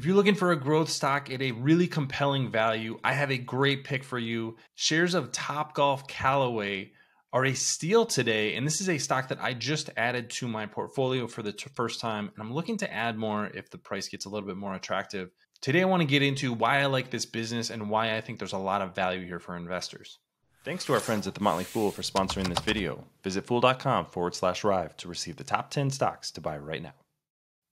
If you're looking for a growth stock at a really compelling value, I have a great pick for you. Shares of Topgolf Callaway are a steal today, and this is a stock that I just added to my portfolio for the first time, and I'm looking to add more if the price gets a little bit more attractive. Today, I want to get into why I like this business and why I think there's a lot of value here for investors. Thanks to our friends at The Motley Fool for sponsoring this video. Visit fool.com forward slash riiv to receive the top 10 stocks to buy right now.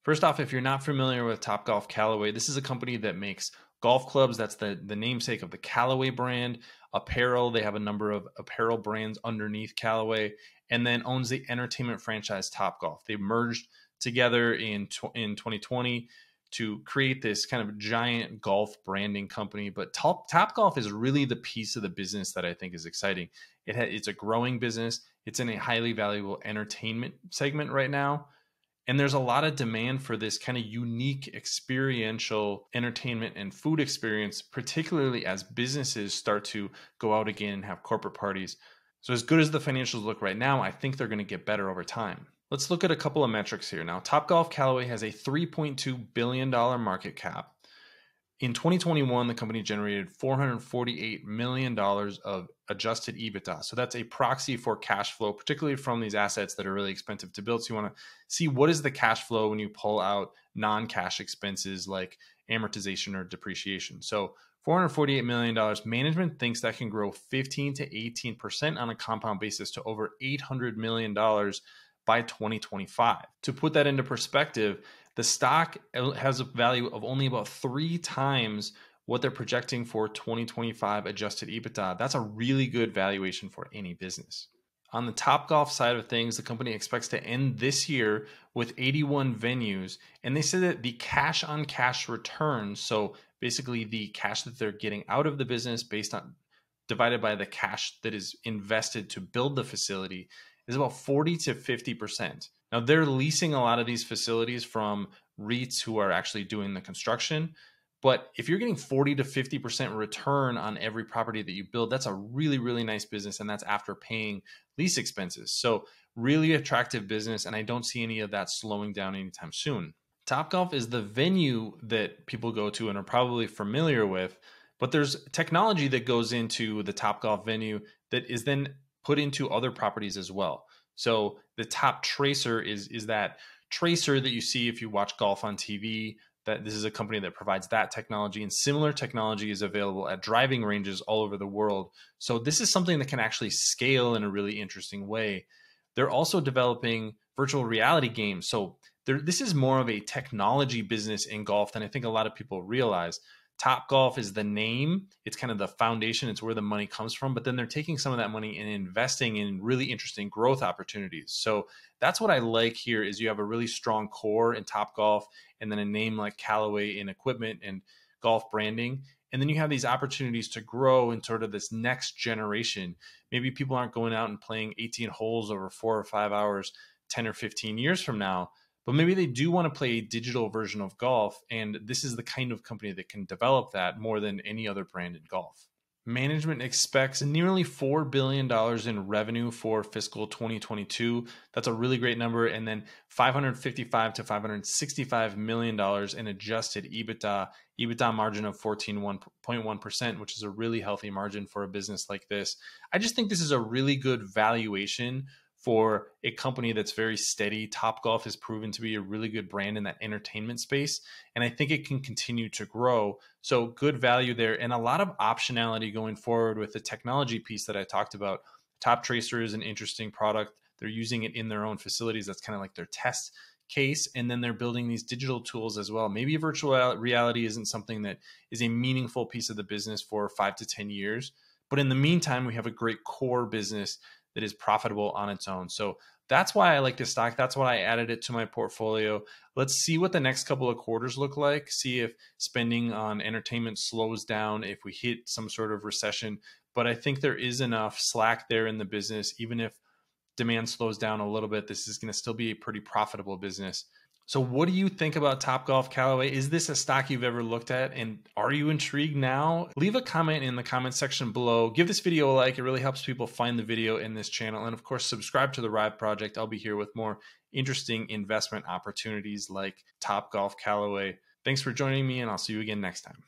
First off, if you're not familiar with Topgolf Callaway, this is a company that makes golf clubs. That's the, the namesake of the Callaway brand. Apparel, they have a number of apparel brands underneath Callaway, and then owns the entertainment franchise Topgolf. They merged together in, in 2020 to create this kind of giant golf branding company. But Top, Topgolf is really the piece of the business that I think is exciting. It ha- it's a growing business. It's in a highly valuable entertainment segment right now. And there's a lot of demand for this kind of unique experiential entertainment and food experience, particularly as businesses start to go out again and have corporate parties. So, as good as the financials look right now, I think they're going to get better over time. Let's look at a couple of metrics here. Now, Topgolf Callaway has a $3.2 billion market cap. In 2021, the company generated $448 million of adjusted EBITDA. So that's a proxy for cash flow, particularly from these assets that are really expensive to build. So you want to see what is the cash flow when you pull out non cash expenses like amortization or depreciation. So $448 million. Management thinks that can grow 15 to 18% on a compound basis to over $800 million by 2025. To put that into perspective, the stock has a value of only about three times what they're projecting for 2025 adjusted EBITDA. That's a really good valuation for any business. On the Topgolf side of things, the company expects to end this year with 81 venues. And they said that the cash on cash return, so basically the cash that they're getting out of the business based on divided by the cash that is invested to build the facility, is about 40 to 50%. Now, they're leasing a lot of these facilities from REITs who are actually doing the construction. But if you're getting 40 to 50% return on every property that you build, that's a really, really nice business. And that's after paying lease expenses. So, really attractive business. And I don't see any of that slowing down anytime soon. Topgolf is the venue that people go to and are probably familiar with. But there's technology that goes into the Topgolf venue that is then put into other properties as well. So the top tracer is is that tracer that you see if you watch golf on TV. That this is a company that provides that technology, and similar technology is available at driving ranges all over the world. So this is something that can actually scale in a really interesting way. They're also developing virtual reality games. So this is more of a technology business in golf than I think a lot of people realize. Topgolf is the name. It's kind of the foundation. It's where the money comes from. But then they're taking some of that money and investing in really interesting growth opportunities. So that's what I like here is you have a really strong core in Topgolf and then a name like Callaway in equipment and golf branding. And then you have these opportunities to grow in sort of this next generation. Maybe people aren't going out and playing 18 holes over four or five hours 10 or 15 years from now but maybe they do want to play a digital version of golf. And this is the kind of company that can develop that more than any other brand in golf. Management expects nearly $4 billion in revenue for fiscal 2022. That's a really great number. And then 555 to $565 million in adjusted EBITDA, EBITDA margin of 14.1%, which is a really healthy margin for a business like this. I just think this is a really good valuation for a company that's very steady. Topgolf has proven to be a really good brand in that entertainment space, and I think it can continue to grow. So, good value there, and a lot of optionality going forward with the technology piece that I talked about. Top Tracer is an interesting product. They're using it in their own facilities. That's kind of like their test case. And then they're building these digital tools as well. Maybe virtual reality isn't something that is a meaningful piece of the business for five to 10 years. But in the meantime, we have a great core business that is profitable on its own. So that's why I like this stock. That's why I added it to my portfolio. Let's see what the next couple of quarters look like. See if spending on entertainment slows down, if we hit some sort of recession. But I think there is enough slack there in the business. Even if demand slows down a little bit, this is going to still be a pretty profitable business. So, what do you think about Topgolf Callaway? Is this a stock you've ever looked at? And are you intrigued now? Leave a comment in the comment section below. Give this video a like. It really helps people find the video in this channel. And of course, subscribe to the Rive Project. I'll be here with more interesting investment opportunities like Topgolf Callaway. Thanks for joining me, and I'll see you again next time.